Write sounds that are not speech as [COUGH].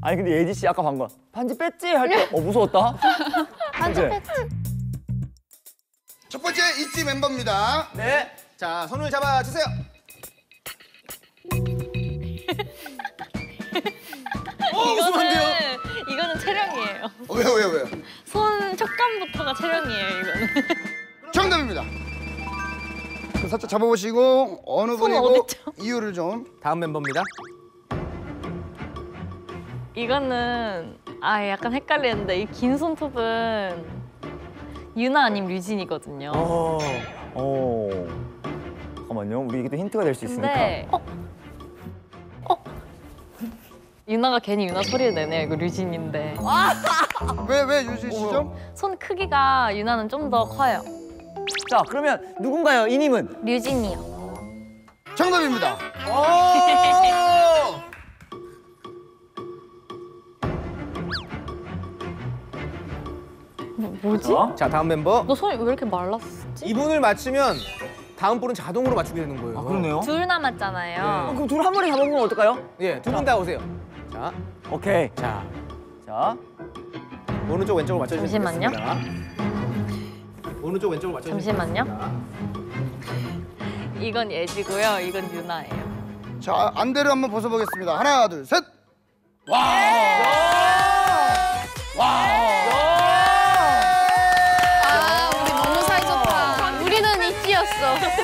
아니 근데 예지 씨 아까 방금 반지 뺐지 할 때 어 무서웠다. [LAUGHS] 반지 뺐지. 첫 번째 있지 멤버입니다. 네. 자, 손을 잡아 주세요. [LAUGHS] 어? 이거는 이거는 촬영이에요. 어, 왜요, 왜요, 왜요? 손 촉감부터가 촬영이에요. 이거는. 정답입니다. 그 살짝 잡아보시고 어느 분이고 어딨죠? 이유를 좀. 다음 멤버입니다. 이거는 아 약간 헷갈리는데 이 긴 손톱은 유나 아님 류진이거든요. 어. 어. 잠깐만요. 우리에게도 힌트가 될 수 있으니까. 근데 어? 어? 유나가 괜히 유나 소리를 내네요. 이거 류진인데 [LAUGHS] 왜, 왜 유진 씨죠? 손 크기가 유나는 좀 더 커요. 자 그러면 누군가요? 이님은 류진이요. 정답입니다. 오! [LAUGHS] 뭐, 뭐지? 어? 자, 다음 멤버. 너 손이 왜 이렇게 말랐지? 이분을 맞추면 다음 분은 자동으로 맞추게 되는 거예요. 아 그러네요. 둘 남았잖아요. 어, 그럼 둘 한 번에 잡아보면 어떨까요? 예, 두 분 다 오세요. 자, 오케이. 자, 자 오른쪽 왼쪽으로 맞춰주시면 잠시만요. 되겠습니다. 오른쪽 왼쪽으로 맞춰주시면 잠시만요. 이건 예지고요. 이건 유나예요. 자, 안대를 한번 벗어보겠습니다. 하나, 둘, 셋. 와! 와! little.